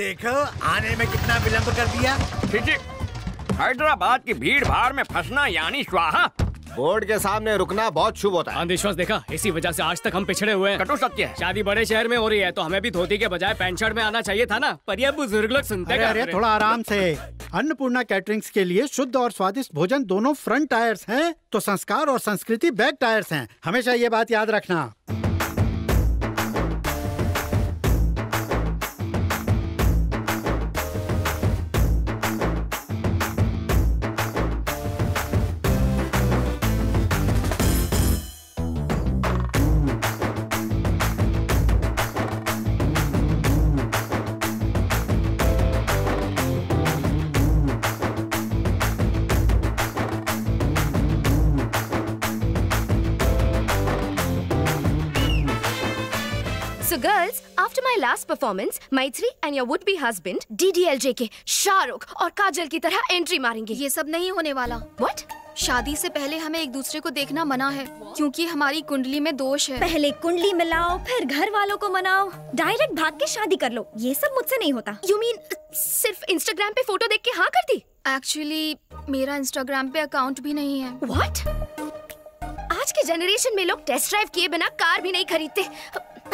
देखो आने में कितना विलंब कर दिया। हैदराबाद की भीड़ भाड़ में फंसना यानी स्वाहा। बोर्ड के सामने रुकना बहुत शुभ होता है। अंधविश्वास देखा इसी वजह से आज तक हम पिछड़े हुए हैं। कटु सत्य है। शादी बड़े शहर में हो रही है तो हमें भी धोती के बजाय पैंट शर्ट में आना चाहिए था ना? पर ये बुज़ुर्ग लोग सुनते अरे क्या अरे हैं? थोड़ा आराम से। अन्नपूर्णा कैटरिंग्स के लिए शुद्ध और स्वादिष्ट भोजन दोनों फ्रंट टायर्स हैं तो संस्कार और संस्कृति बैक टायर्स हैं। हमेशा ये बात याद रखना। Girls, after my last performance, Maitri and your would-be husband DDLJ के शाहरुख और काजल की तरह एंट्री मारेंगे। ये सब नहीं होने वाला। What? शादी से पहले हमें एक दूसरे को देखना मना है क्योंकि हमारी कुंडली में दोष है। पहले कुंडली मिलाओ फिर घर वालों को मनाओ। डायरेक्ट भाग के शादी कर लो। ये सब मुझसे नहीं होता। यू मीन सिर्फ़ इंस्टाग्राम पे फ़ोटो देख के हाँ कर दी? एक्चुअली मेरा इंस्टाग्राम पे अकाउंट भी नहीं है। What? आज के जनरेशन में लोग टेस्ट ड्राइव किए बिना कार भी नहीं खरीदते।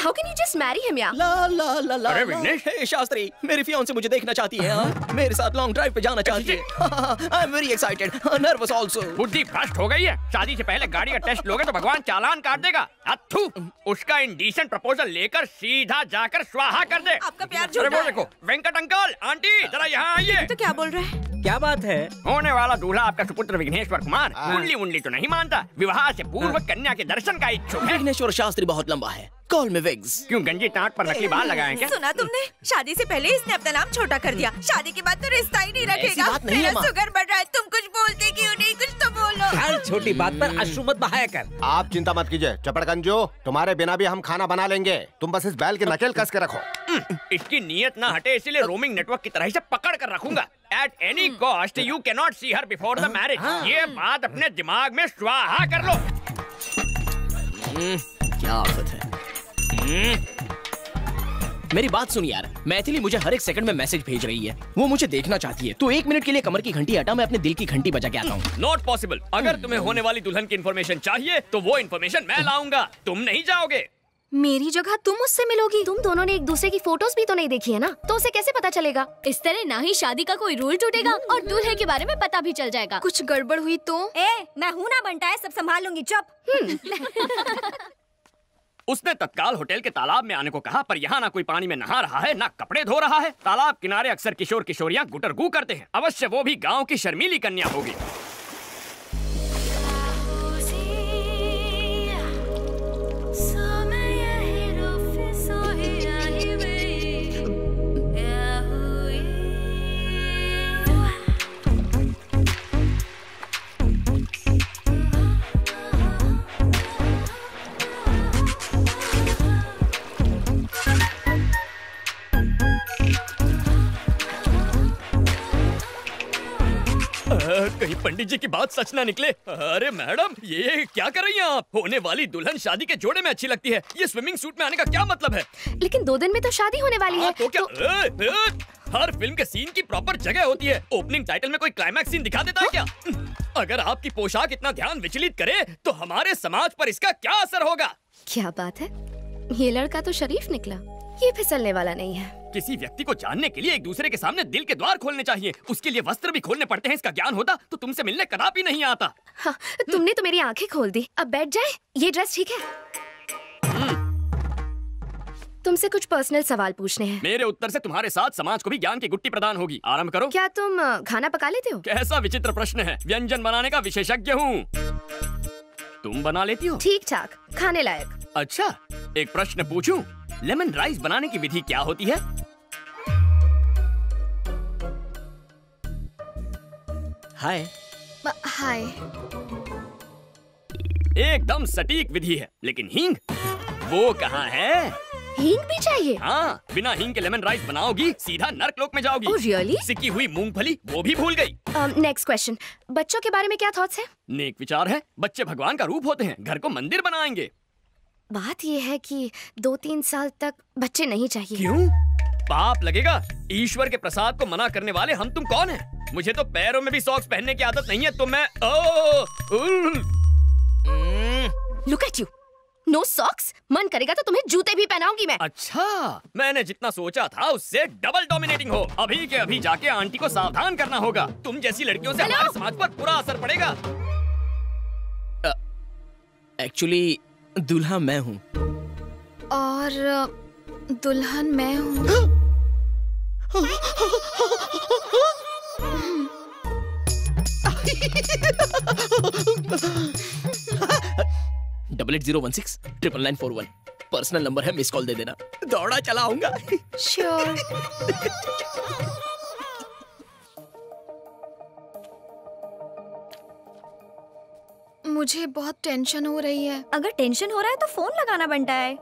How can you just marry him यार ला ला ला ला अरे। विघ्नेश। हे शास्त्री मेरी फियांसे मुझे देखना चाहती है हाँ? मेरे साथ लॉन्ग ड्राइव पे जाना चाहती है। I am very excited nervous also बुद्धि भ्रष्ट हो गई है। शादी से पहले गाड़ी का टेस्ट लोगे तो भगवान चालान काट देगा। अथू उसका इंडिसेंट प्रपोजल लेकर सीधा जाकर स्वाहा कर दे। आपका प्यार अरे झूठा वो है। देखो वेंकट अंकल आंटी जरा यहाँ आइए। तो क्या बोल रहे हैं? क्या बात है? होने वाला दूल्हा आपका सुपुत्र विघ्नेश्वर कुमार कुंडली उंडली तो नहीं मानता। विवाह से पूर्व कन्या के दर्शन का इच्छुक है। विघ्नेश्वर शास्त्री बहुत लंबा है। कॉल में विग्स। क्यों गंजी टाट पर नकली बाल लगाए क्या? सुना तुमने? शादी से पहले इसने अपना नाम छोटा कर दिया। शादी के बाद तो रिश्ता ही नहीं रखेगा। बात नहीं मेरा माँ। शुगर बढ़ रहा है। तुम कुछ बोलते क्यों नहीं? कुछ तो बोलो। हर छोटी बात पर अश्रु मत बहाया कर। आप चिंता मत कीजिए चपड़गंजो तुम्हारे बिना भी हम खाना बना लेंगे। तुम बस इस बैल की नकेल कस के रखो। इसकी नीयत ना हटे इसीलिए रोमिंग नेटवर्क की तरह इसे पकड़ कर रखूँगा। At any cost you can not see her before the marriage ये बात अपने दिमाग में स्वाहा कर लो। क्या आफत है। मेरी बात सुन यार। मैथिली मुझे हर एक सेकंड में मैसेज भेज रही है। वो मुझे देखना चाहती है। तो एक मिनट के लिए कमर की घंटी हटा मैं अपने दिल की घंटी बजा के आता हूँ। नॉट पॉसिबल अगर तुम्हें होने वाली दुल्हन की इन्फॉर्मेशन चाहिए तो वो इन्फॉर्मेशन मैं लाऊँगा। तुम नहीं जाओगे। मेरी जगह तुम उससे मिलोगी। तुम दोनों ने एक दूसरे की फ़ोटोज़ भी तो नहीं देखी है ना? तो उसे कैसे पता चलेगा? इस तरह ना ही शादी का कोई रूल टूटेगा और दूल्हे के बारे में पता भी चल जाएगा। कुछ गड़बड़ हुई तो? ए मैं हूँ ना बनता है सब संभाल लूँगी। चुप। उसने तत्काल होटल के तालाब में आने को कहा, पर यहाँ ना कोई पानी में नहा रहा है, ना कपड़े धो रहा है। तालाब किनारे अक्सर किशोर किशोरियाँ गुटरगू करते हैं। अवश्य वो भी गाँव की शर्मीली कन्या होगी। कहीं पंडित जी की बात सच ना निकले। अरे मैडम ये क्या कर रही हैं आप? होने वाली दुल्हन शादी के जोड़े में अच्छी लगती है। ये स्विमिंग सूट में आने का क्या मतलब है? लेकिन दो दिन में तो शादी होने वाली हाँ, है। तो क्या? तो... ए, ए, हर फ़िल्म के सीन की प्रॉपर जगह होती है। ओपनिंग टाइटल में कोई क्लाइमैक्स सीन दिखा देता है क्या? अगर आपकी पोशाक इतना ध्यान विचलित करे तो हमारे समाज पर इसका क्या असर होगा? क्या बात है? ये लड़का तो शरीफ निकला। ये फिसलने वाला नहीं है। किसी व्यक्ति को जानने के लिए एक दूसरे के सामने दिल के द्वार खोलने चाहिए। उसके लिए वस्त्र भी खोलने पड़ते हैं इसका ज्ञान होता तो तुमसे मिलने कदापि नहीं आता। हाँ, तुमने तो मेरी आँखें खोल दी। अब बैठ जाए। ये ड्रेस ठीक है? तुमसे कुछ पर्सनल सवाल पूछने हैं। मेरे उत्तर से तुम्हारे साथ समाज को भी ज्ञान की गुट्टी प्रदान होगी। आरंभ करो। क्या तुम खाना पका लेते हो? कैसा विचित्र प्रश्न है। व्यंजन बनाने का विशेषज्ञ हूँ। तुम बना लेती हो? ठीक ठाक। खाने लायक। अच्छा एक प्रश्न पूछूँ? लेमन राइस बनाने की विधि क्या होती है? हाय। हाय। एकदम सटीक विधि है लेकिन हींग? वो कहाँ है? हींग भी चाहिए? हाँ बिना हींग के लेमन राइस बनाओगी सीधा नर्क लोक में जाओगी। Oh, really? सिकी हुई मूंगफली वो भी भूल गई। नेक्स्ट क्वेश्चन बच्चों के बारे में क्या थॉट्स है? नेक विचार है बच्चे भगवान का रूप होते हैं घर को मंदिर बनाएँगे। बात ये है कि दो तीन साल तक बच्चे नहीं चाहिए। क्यों? पाप लगेगा। ईश्वर के प्रसाद को मना करने वाले हम तुम कौन हैं? मुझे तो पैरों में भी सॉक्स पहनने की आदत नहीं है तो मैं ओ, look at you no socks मन करेगा तो तुम्हें जूते भी पहनाऊँगी मैं। अच्छा मैंने जितना सोचा था उससे डबल डोमिनेटिंग हो। अभी के अभी जाके आंटी को सावधान करना होगा। तुम जैसी लड़कियों से हमारे समाज पर बुरा असर पड़ेगा। एक्चुअली दूल्हा मैं हूँ। और दुल्हन मैं हूँ। Double eight zero one six triple nine four one. Personal number है मिस कॉल दे देना। दौड़ा चलाऊँगा श्योर मुझे बहुत टेंशन हो रही है। अगर टेंशन हो रहा है तो फ़ोन लगाना बनता है।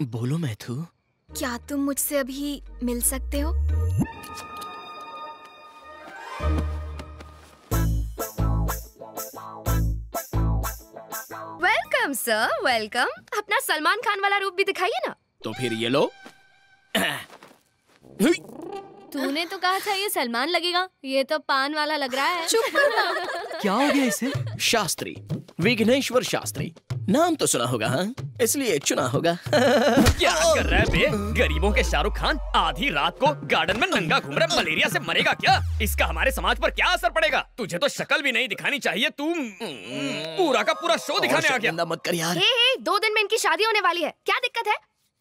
बोलो मैथू। क्या तुम मुझसे अभी मिल सकते हो? वेलकम सर वेलकम अपना सलमान खान वाला रूप भी दिखाइए ना। तो फिर ये लो। तूने तो कहा था ये सलमान लगेगा। ये तो पान वाला लग रहा है। चुप क्या हो गया इसे? शास्त्री। विघ्नेश्वर शास्त्री। नाम तो सुना होगा हाँ? इसलिए चुना होगा। क्या कर रहा है बे? गरीबों के शाहरुख खान आधी रात को गार्डन में नंगा घूम रहा मलेरिया से मरेगा क्या? इसका हमारे समाज पर क्या असर पड़ेगा? तुझे तो शक्ल भी नहीं दिखानी चाहिए तू पूरा का पूरा शो दिखाने आ गया। मत कर यार। हे हे दो दिन में इनकी शादी होने वाली है। क्या दिक्कत है?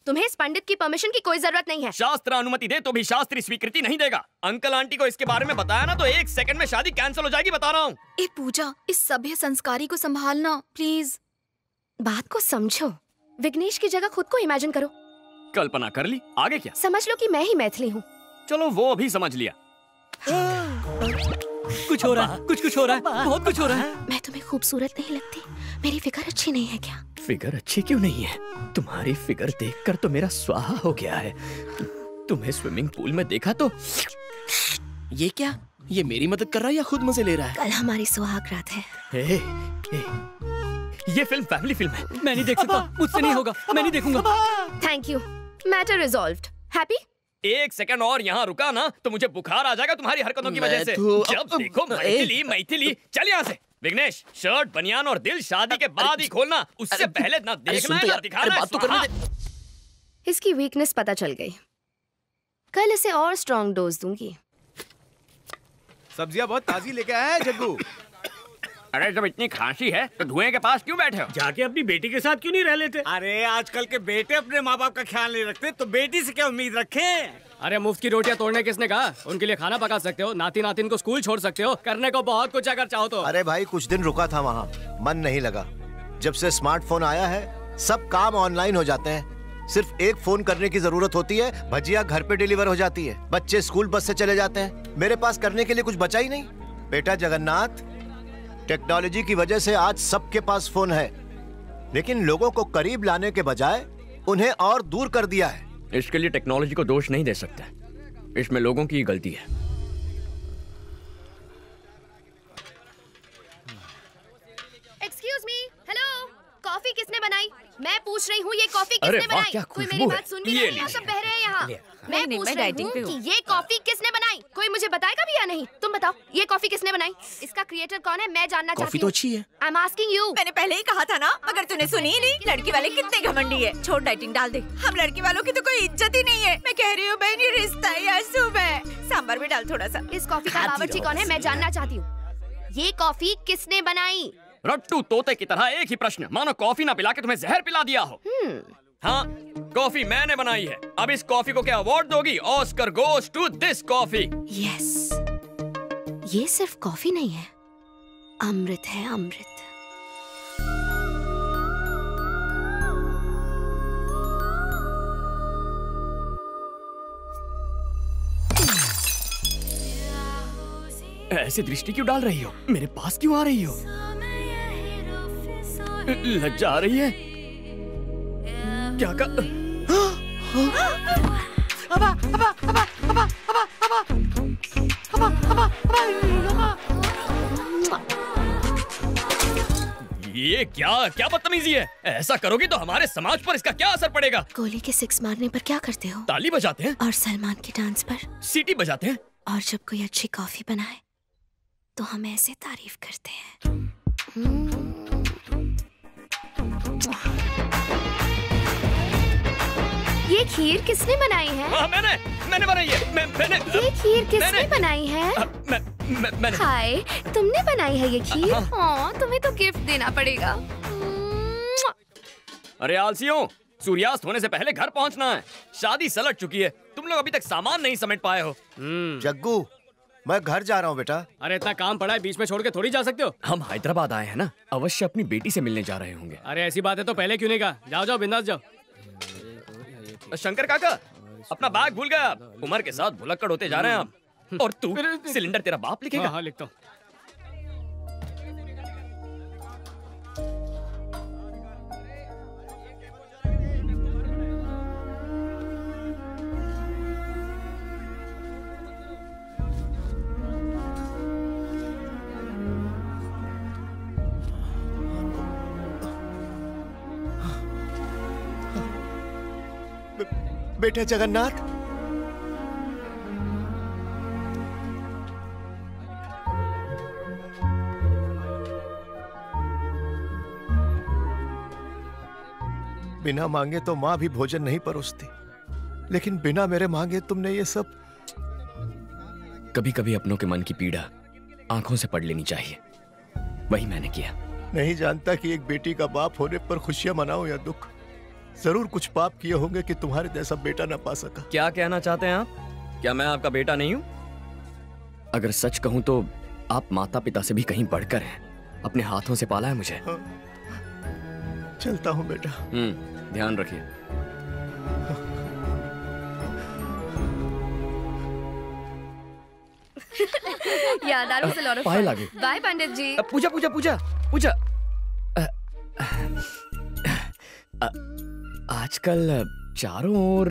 तुम्हें इस पंडित की परमिशन की कोई ज़रूरत नहीं है। शास्त्र अनुमति दे तो भी शास्त्री स्वीकृति नहीं देगा। अंकल आंटी को इसके बारे में बताया ना तो एक सेकंड में शादी कैंसिल हो जाएगी बता रहा हूँ। ए पूजा इस सभ्य संस्कारी को संभालना प्लीज़ बात को समझो। विघ्नेश की जगह खुद को इमेजिन करो। कल्पना कर ली। आगे क्या? समझ लो कि मैं ही मैथिली हूँ। चलो वो अभी समझ लिया। कुछ हो रहा है कुछ कुछ हो रहा है बहुत कुछ हो रहा है। मैं तुम्हें खूबसूरत नहीं लगती। मेरी फिगर अच्छी नहीं है क्या? फिगर अच्छी क्यों नहीं है? तुम्हारी फिगर देखकर तो मेरा स्वाहा हो गया है। तुम्हें स्विमिंग पूल में देखा तो ये क्या? ये मेरी मदद कर रहा है या खुद मज़े ले रहा है? कल हमारी सुहाग रात है ए, ए, ये फ़िल्म फैमिली फ़िल्म है। मैं नहीं देख सकता मुझसे नहीं होगा मैं नहीं देखूँगा। Thank you matter resolved happy एक सेकंड और यहाँ रुका ना तो मुझे बुखार आ जाएगा तुम्हारी हरकतों की वजह से। तो- जब देखो मैथिली मैथिली चल यहाँ से। विघ्नेश शर्ट बनियान और दिल शादी के बाद ही खोलना उससे पहले ना देखना है तो ना दिखाना है, तो इसकी वीकनेस पता चल गई। कल इसे और स्ट्रॉन्ग डोज दूँगी। सब्ज़ियाँ बहुत ताजी लेके आया है जग्गू। अरे जब इतनी खांसी है तो धुएँ के पास क्यों बैठे हो? जाके अपनी बेटी के साथ क्यों नहीं रह लेते? अरे आजकल के बेटे अपने माँ बाप का ख्याल नहीं रखते तो बेटी से क्या उम्मीद रखे? अरे मुफ़्त की रोटियाँ तोड़ने किसने कहा? उनके लिए खाना पका सकते हो नाती नातिन को स्कूल छोड़ सकते हो करने को बहुत कुछ अगर चाहो तो। अरे भाई कुछ दिन रुका था वहाँ मन नहीं लगा। जब से स्मार्टफ़ोन आया है सब काम ऑनलाइन हो जाते हैं। सिर्फ़ एक फ़ोन करने की ज़रूरत होती है भजिया घर पे डिलीवर हो जाती है। बच्चे स्कूल बस से चले जाते हैं। मेरे पास करने के लिए कुछ बचा ही नहीं। बेटा जगन्नाथ टेक्नोलॉजी की वजह से आज सबके पास फ़ोन है। लेकिन लोगों को करीब लाने के बजाय उन्हें और दूर कर दिया है। इसके लिए टेक्नोलॉजी को दोष नहीं दे सकते। इसमें लोगों की गलती है। मैं पूछ रही हूँ ये कॉफ़ी किसने बनाई? कोई मेरी बात सुन भी नहीं रहा सब बह रहे हैं यहाँ। मैं नहीं, नहीं, पूछ मैं रही हूँ कि ये कॉफ़ी किसने बनाई? कोई मुझे बताएगा भी या नहीं? तुम बताओ ये कॉफ़ी किसने बनाई? इसका क्रिएटर कौन है? मैं जानना कॉफ़ी चाहती तो हूँ। अच्छी है। आई एम आस्किंग यू मैंने पहले ही कहा था ना मगर तूने सुनी ही नहीं लड़की वाले कितने घमंडी है। छोड़ डाइटिंग डाल दे। हम लड़की वालों की तो कोई इज़्ज़त ही नहीं है। मैं कह रही हूँ बहन ये रिश्ता है या शुभ है। सांबर भी डाल थोड़ा सा। इस कॉफ़ी का बावर्ची कौन है? मैं जानना चाहती हूँ। ये कॉफ़ी किसने बनाई? रट्टू तोते की तरह एक ही प्रश्न। मानो कॉफ़ी ना पिला के तुम्हें जहर पिला दिया हो। हाँ कॉफ़ी मैंने बनाई है। अब इस कॉफ़ी को क्या अवार्ड दोगी? Oscar goes to this coffee yes ये सिर्फ़ कॉफ़ी नहीं है। अमृत है अमृत। ऐसी दृष्टि क्यों डाल रही हो? मेरे पास क्यों आ रही हो? लज्जा आ रही है। क्या कर ये क्या क्या बदतमीजी है? ऐसा करोगे तो हमारे समाज पर इसका क्या असर पड़ेगा? गोली के सिक्स मारने पर क्या करते हो? ताली बजाते हैं। और सलमान के डांस पर। सीटी बजाते हैं। और जब कोई अच्छी कॉफ़ी बनाए तो हम ऐसे तारीफ़ करते हैं। ये खीर किसने बनाई है? हाँ, मैंने मैंने बनाई है। मैं, मैंने ये खीर किसने बनाई है? मैं, मैं, मैंने हाय तुमने बनाई है ये खीर? हाँ। हाँ तुम्हें तो गिफ्ट देना पड़ेगा। अरे आलसियों सूर्यास्त होने से पहले घर पहुँचना है। शादी सलट चुकी है। तुम लोग अभी तक सामान नहीं समेट पाए हो। जग्गू मैं घर जा रहा हूँ बेटा। अरे इतना काम पड़ा है बीच में छोड़ के थोड़ी जा सकते हो? हम हैदराबाद आए हैं ना अवश्य अपनी बेटी से मिलने जा रहे होंगे। अरे ऐसी बात है तो पहले क्यों नहीं कहा? जाओ जाओ बिंदास जाओ। शंकर काका अपना बैग भूल गया उम्र उमर के साथ भुलक्कड़ होते जा रहे हैं आप। और तू सिलेंडर तेरा बाप लिखेगा। हाँ, हाँ लिखता हूँ। बेटा जगन्नाथ। बिना मांगे तो माँ भी भोजन नहीं परोसती। लेकिन बिना मेरे मांगे तुमने ये सब कभी कभी अपनों के मन की पीड़ा आँखों से पढ़ लेनी चाहिए। वही मैंने किया। नहीं जानता कि एक बेटी का बाप होने पर खुशियाँ मनाओ या दुख। ज़रूर कुछ पाप किए होंगे कि तुम्हारे जैसा बेटा ना पा सका क्या कहना चाहते हैं आप क्या मैं आपका बेटा नहीं हूँ अगर सच कहूँ तो आप माता पिता से भी कहीं बढ़कर हैं अपने हाथों से पाला है मुझे हाँ। चलता हूँ बेटा हम्म ध्यान रखिए lot of पाए fun. लागे। Bye, पंडित जी. पूजा पूजा पूजा पूजा आजकल चारों ओर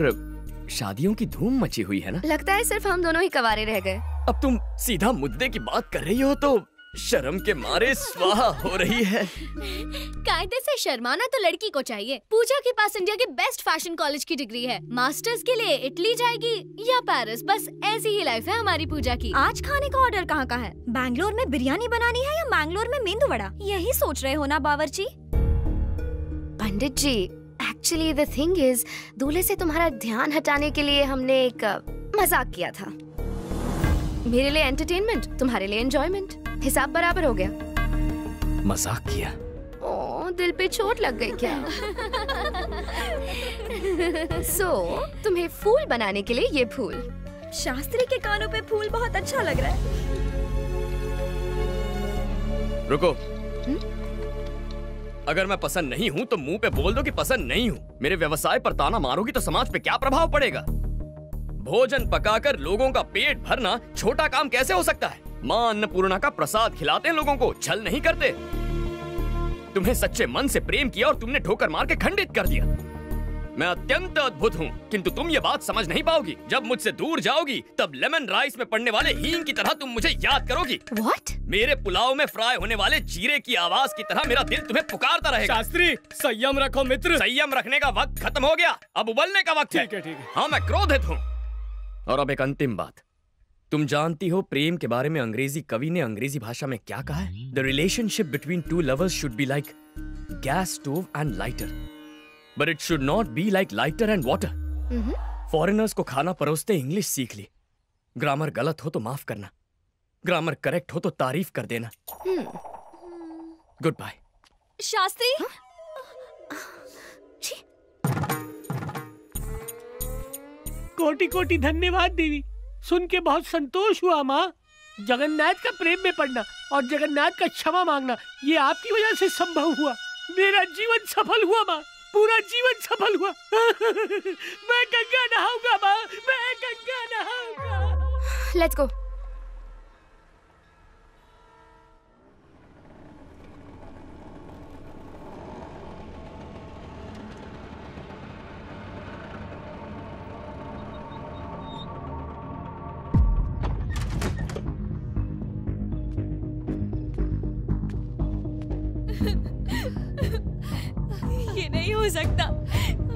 शादियों की धूम मची हुई है ना? लगता है सिर्फ़ हम दोनों ही कवारे रह गए। अब तुम सीधा मुद्दे की बात कर रही हो तो शर्म के मारे स्वाहा हो रही है। कायदे से शर्माना तो लड़की को चाहिए। पूजा के पास इंडिया के बेस्ट फ़ैशन कॉलेज की डिग्री है। मास्टर्स के लिए इटली जाएगी या पेरिस? बस ऐसी ही लाइफ है हमारी पूजा की। आज खाने का ऑर्डर कहाँ का है? बैंगलोर में बिरयानी बनानी है या मैंगलोर में मेंदू वड़ा? यही सोच रहे हो ना बावर्ची? Pandit ji actually the thing is दूल्हे से तुम्हारा ध्यान हटाने के लिए हमने एक मज़ाक किया था। मेरे लिए एंटरटेनमेंट तुम्हारे लिए एंजॉयमेंट हिसाब बराबर हो गया। मज़ाक किया? ओ दिल पे चोट लग गई क्या? सो so, तुम्हें फूल बनाने के लिए ये फूल। शास्त्री के कानों पे फूल बहुत अच्छा लग रहा है। रुको। अगर मैं पसंद नहीं हूँ तो मुँह पे बोल दो कि पसंद नहीं हूँ। मेरे व्यवसाय पर ताना मारोगी तो समाज पे क्या प्रभाव पड़ेगा? भोजन पकाकर लोगों का पेट भरना छोटा काम कैसे हो सकता है? माँ अन्नपूर्णा का प्रसाद खिलाते हैं लोगों को, छल नहीं करते। तुम्हें सच्चे मन से प्रेम किया और तुमने ठोकर मार के खंडित कर दिया। मैं अत्यंत अद्भुत हूँ। किंतु तुम ये बात समझ नहीं पाओगी। जब मुझसे दूर जाओगी तब लेमन राइस में पड़ने वाले हींग की तरह तुम मुझे याद करोगी। What? मेरे पुलाव में फ्राई होने वाले जीरे की आवाज़ की तरह मेरा दिल तुम्हें पुकारता रहेगा। शास्त्री संयम रखो मित्र। संयम रखने का वक्त खत्म हो गया। अब उबलने का वक्त ठीक है ठीक है। हाँ मैं क्रोधित हूँ। और अब एक अंतिम बात। तुम जानती हो प्रेम के बारे में अंग्रेज़ी कवि ने अंग्रेज़ी भाषा में क्या कहा है? The relationship between two lovers should be like gas stove and lighter but it should not be like lighter and water foreigners को खाना परोसते इंग्लिश सीख ली। ग्रामर गलत हो तो माफ़ करना। ग्रामर करेक्ट हो तो तारीफ़ कर देना। Good bye Shastri? कोटि कोटि धन्यवाद देवी। सुन के बहुत संतोष हुआ माँ। जगन्नाथ का प्रेम में पड़ना और जगन्नाथ का क्षमा मांगना ये आपकी वजह से संभव हुआ। मेरा जीवन सफल हुआ माँ। पूरा जीवन सफल हुआ। मैं गंगा नहाऊँगा, माँ। मैं Ganga नहाऊँगा। Let's go Ha ha ha. हो सकता।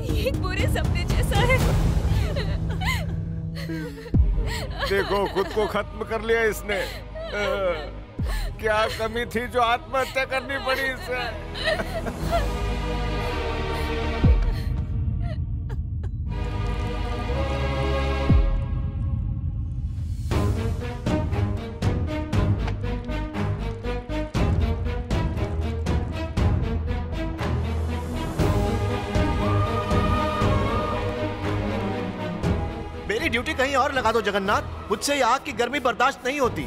ये एक बुरे सपने जैसा है। देखो, खुद को खत्म कर लिया इसने। क्या कमी थी जो आत्महत्या करनी पड़ी इसे ड्यूटी कहीं और लगा दो जगन्नाथ। मुझसे यहाँ की गर्मी बर्दाश्त नहीं होती।